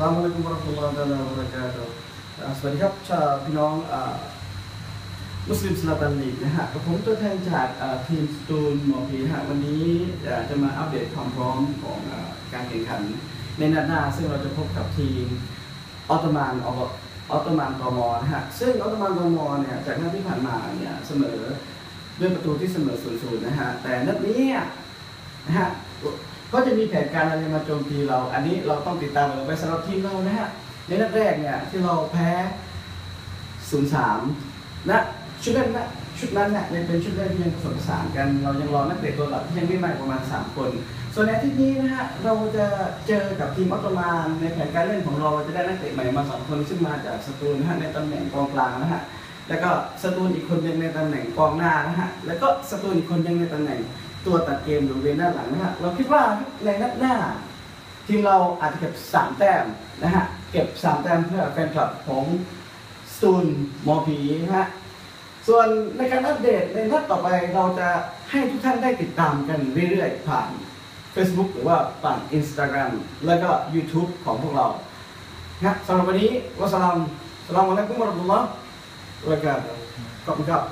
สลามอะลัยกุมวะเราะห์ตุลลอฮ์วะบะเราะกาตุฮ์อ่าสวัสดีครับชาวพี่น้องมุสลิมสลาตันลีกนะฮะกับผมตัวแทนจากทีมสตูนหมอผีฮะวันนี้จะมาอัปเดตความพร้อมของการแข่งขัน ในนัดหน้า ซึ่งเราจะพบกับทีมออตโตมันออตโตมันตมนะฮะซึ่งออตโตมันตมเนี่ยจากนัดที่ผ่านมาเนี่ยเสมอด้วยประตูที่เสมอศูนย์ศูนย์นะฮะแต่นัดนี้นะฮะ ก็จะมีแผนการอะไรมาโจมตีเรา อันนี้เราต้องติดตามไปสำหรับทีมเรานะฮะในนัดแรกเนี่ยที่เราแพ้0-3นะชุดนั้นนะชุดนั้นเนี่ยเป็นชุดแรกที่ยังผสมผสานกันเรายังรอนักเตะตัวหลักที่ยังไม่มาประมาณ 3 คน ส่วนในที่นี้นะฮะเราจะเจอกับทีมออตโตมานในแผนการเล่นของเราเราจะได้นักเตะใหม่มาสองคนซึ่งมาจากสตูลนะฮะในตำแหน่งกองกลางนะฮะแล้วก็สตูลอีกคนยังในตำแหน่งกองหน้านะฮะแล้วก็สตูลอีกคนยังในตำแหน่ง ตัวตัดเกมหรือเวนด้านหลังนะฮะเราคิดว่าในนัดหน้า ทีมเราอาจจะเก็บ 3 แต้มนะฮะเก็บ 3 แต้มเพื่อแฟนคลับของสตูลมอผีนะฮะส่วนในการอัปเดตในนัดต่อไปเราจะให้ทุกท่านได้ติดตามกันเรื่อยๆ ผ่าน Facebook หรือว่าผ่าน Instagram แล้วก็ YouTube ของพวกเรานะสำหรับวันนี้วัสสลามสลามอะลัยกุมวะเราะห์ตุลลอฮ์วะบะเราะกาตุฮ์ขอบคุณครับ